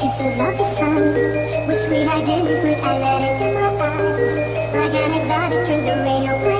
Kisses of the sun with sweet identity, I let it in my eyes like an exotic drink, the rain away.